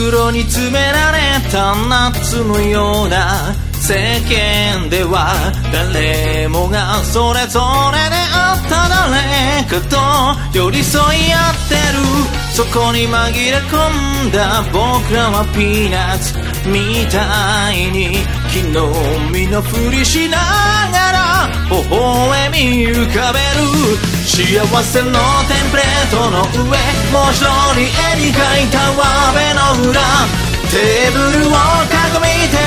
袋に詰められた夏のような世間では誰もがそれぞれであった誰かと寄り添い合ってるそこに紛れ込んだ僕らはピーナッツ。みたいに昨日身のふりしながら。微笑み浮かべる。幸せのテンプレートの上。文字通り絵に描いたわべの裏。テーブルを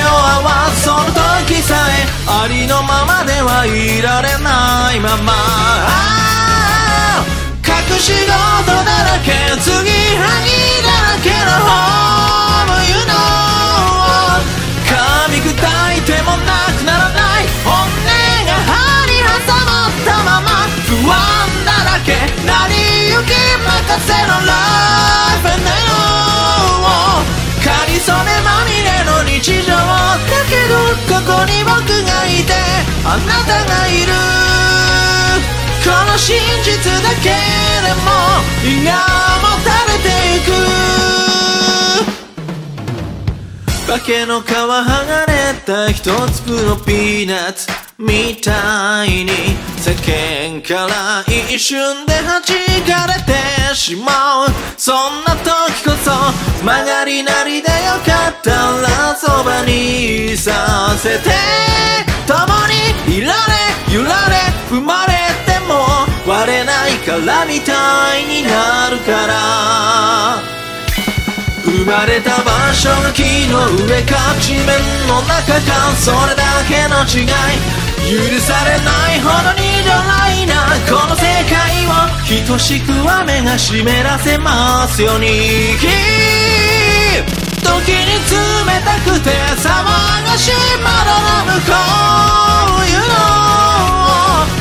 を合わすその時さえありのままではいられないまま。隠し事だらけ。ずここに僕がいてあなたがいる。この真実だけでも胃がもたれていく。化けの皮剥がれた一粒のピーナッツみたいに世間から一瞬で弾かれてしまう。そんな時こそ曲がりなりでよかった。れないからみたいになるから。生まれた場所が木の上か地面の中かそれだけの違い。許されないほどにドライな。この世界を等しく雨が湿らせますように。時に冷たくて騒がしい窓の向こう。You know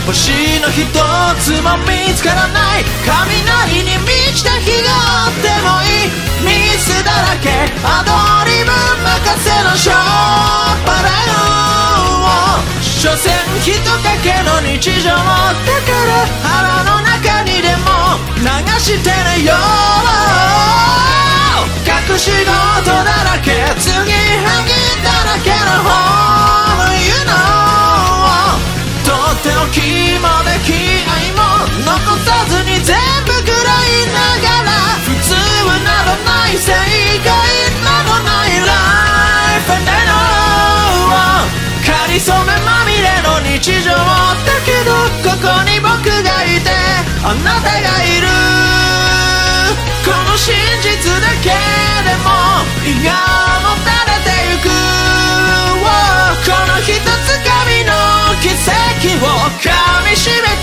星一つも見つからない。雷に満ちた日があってもいい。ミスだらけ。アドリブ任せのショーパレード所詮ひとかけの日常だから腹の中にでも流してね。あなたがいるこの真実だけでも胃がもたれてゆく。このひとつ紙の奇跡をかみしめて